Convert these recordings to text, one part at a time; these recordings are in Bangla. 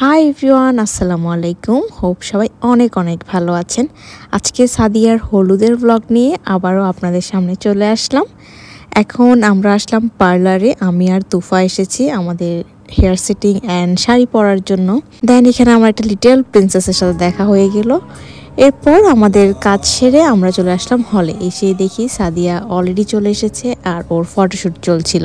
হাই এভরিওয়ান, আসসালামু আলাইকুম। হোপ সবাই অনেক অনেক ভালো আছেন। আজকে সাদিয়ার হলুদের ব্লগ নিয়ে আবারও আপনাদের সামনে চলে আসলাম। এখন আমরা আসলাম পার্লারে। আমি আর তুফা এসেছি আমাদের হেয়ার সেটিং অ্যান্ড শাড়ি পরার জন্য। দেন এখানে আমার একটা লিটল প্রিন্সেসের সাথে দেখা হয়ে গেল। এরপর আমাদের কাজ সেরে আমরা চলে আসলাম হলে এসে দেখি সাদিয়া অলরেডি চলে এসেছে আর ওর ফটোশ্যুট চলছিল।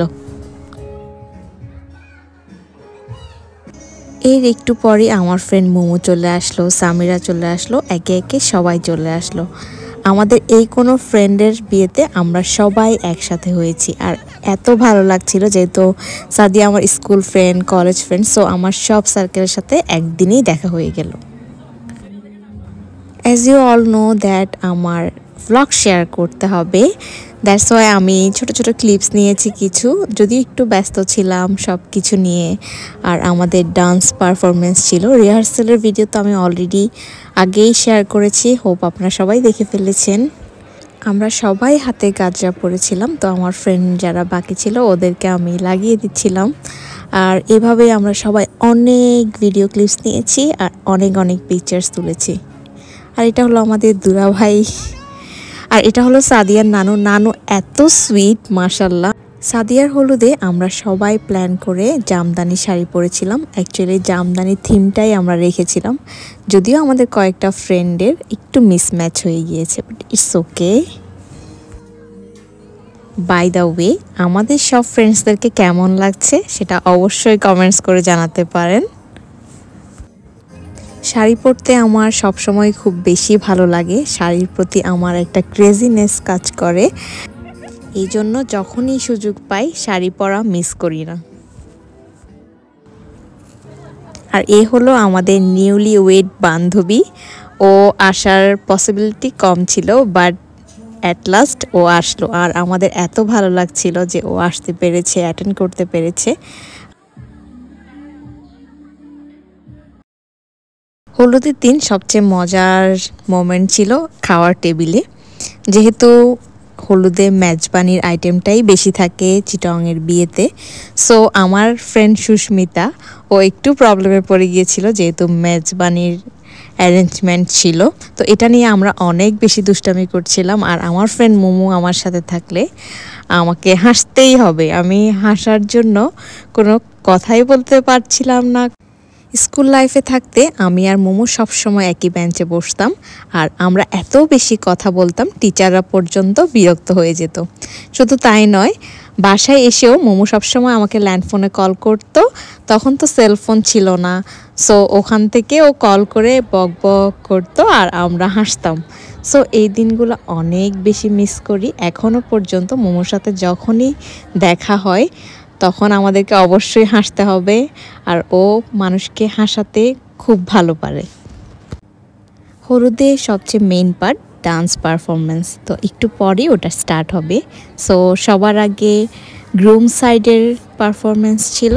এর একটু পরে আমার ফ্রেন্ড মোমো চলে আসলো, সামিরা চলে আসলো, একে একে সবাই চলে আসলো। আমাদের এই কোনো ফ্রেন্ডের বিয়েতে আমরা সবাই একসাথে হয়েছি আর এত ভালো লাগছিল যেহেতু সাদিয়া আমার school friend college friend so আমার সব সার্কেলের সাথে একদিনেই দেখা হয়ে গেল। As you all know that আমার ভ্লগ শেয়ার করতে হবে দ্যাটস ওয়াই আমি ছোট ছোট ক্লিপস নিয়েছি কিছু। যদি একটু ব্যস্ত ছিলাম সব কিছু নিয়ে। আর আমাদের ডান্স পারফরমেন্স ছিল। রিহার্সালের ভিডিও তো আমি অলরেডি আগেই শেয়ার করেছি। হোপ আপনারা সবাই দেখে ফেলেছেন। আমরা সবাই হাতে গাজরা পরেছিলাম। তো আমার ফ্রেন্ড যারা বাকি ছিল, ওদেরকে আমি লাগিয়ে দিচ্ছিলাম। আর এভাবে আমরা সবাই অনেক ভিডিও ক্লিপস নিয়েছি। আর অনেক অনেক পিকচার্স তুলেছি। আর এটা হলো আমাদের দুরাভাই আর এটা হলো সাদিয়ার নানু। নানু এত সুইট মাসাল্লাহ সাদিয়ার হলুদে আমরা সবাই প্ল্যান করে জামদানি শাড়ি পরেছিলাম। অ্যাকচুয়ালি জামদানি থিমটাই আমরা রেখেছিলাম। যদিও আমাদের কয়েকটা ফ্রেন্ডের একটু মিসম্যাচ হয়ে গিয়েছে but it's okay by the way আমাদের সব ফ্রেন্ডসদেরকে কেমন লাগছে, সেটা অবশ্যই কমেন্টস করে জানাতে পারেন। শাড়ি পরতে আমার সবসময় খুব বেশি ভালো লাগে। শাড়ির প্রতি আমার একটা ক্রেজিনেস কাজ করে। এই জন্য যখনই সুযোগ পাই, শাড়ি পরা মিস করি না। আর এ হলো আমাদের নিউলি ওয়েড বান্ধবী। ও আসার পসিবিলিটি কম ছিল বাট অ্যাট লাস্ট ও আসলো। আর আমাদের এত ভালো লাগছিল যে ও আসতে পেরেছে অ্যাটেন্ড করতে পেরেছে। হলুদের দিন সবচেয়ে মজার মোমেন্ট ছিল খাওয়ার টেবিলে যেহেতু হলুদে মেজবানির আইটেমটাই বেশি থাকে চিটংয়ের বিয়েতে। সো আমার ফ্রেন্ড সুস্মিতা, ও একটু প্রবলেমে পড়ে গিয়েছিল যেহেতু মেজবানির অ্যারেঞ্জমেন্ট ছিল। তো এটা নিয়ে আমরা অনেক বেশি দুষ্টামি করছিলাম আর আমার ফ্রেন্ড মোমো আমার সাথে থাকলে আমাকে হাসতেই হবে। আমি হাসার জন্য কোনো কথাই বলতে পারছিলাম না। স্কুল লাইফে থাকতে আমি আর মোমো সবসময় একই বেঞ্চে বসতাম আর আমরা এত বেশি কথা বলতাম, টিচাররা পর্যন্ত বিরক্ত হয়ে যেত। শুধু তাই নয়, বাসায় এসেও মোমো সবসময় আমাকে ল্যান্ডফোনে কল করত, তখন তো সেলফোন ছিল না। সো ওখান থেকে ও কল করে বক বক করতো আর আমরা হাসতাম। সো এই দিনগুলো অনেক বেশি মিস করি। এখনও পর্যন্ত মোমোর সাথে যখনই দেখা হয় তখন আমাদেরকে অবশ্যই হাসতে হবে আর ও মানুষকে হাসাতে খুব ভালো পারে। হরুদে সবচেয়ে মেইন পার্ট ডান্স পারফরমেন্স তো একটু পরেই ওটা স্টার্ট হবে। সো সবার আগে গ্রুম সাইডের পারফরমেন্স ছিল।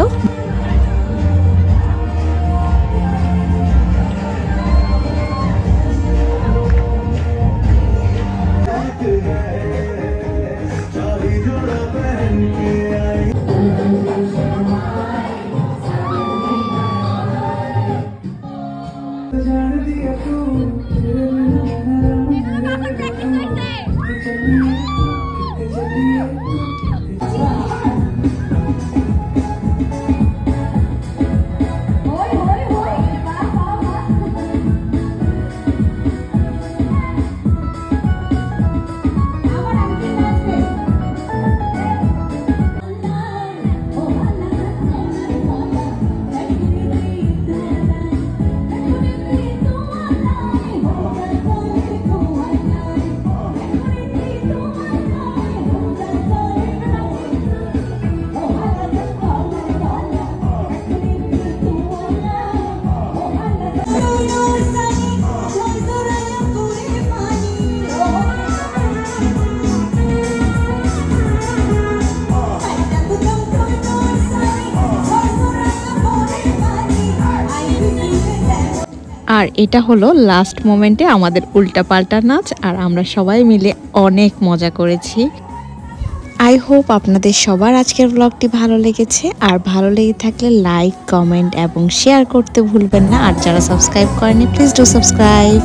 আর এটা হলো লাস্ট মোমেন্টে আমাদের উল্টাপাল্টা নাচ, আর আমরা সবাই মিলে অনেক মজা করেছি। আই হোপ আপনাদের সবার আজকের ব্লগটি ভালো লেগেছে, আর ভালো লেগে থাকলে লাইক কমেন্ট এবং শেয়ার করতে ভুলবেন না। আর যারা সাবস্ক্রাইব করেনি প্লিজ ডু সাবস্ক্রাইব